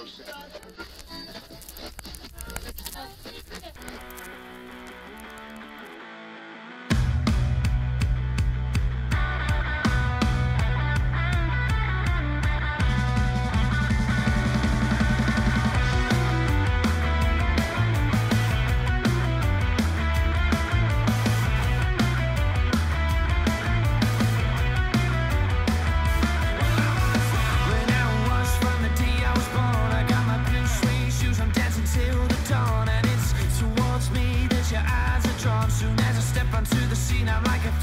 Ocean. seen, I'm like a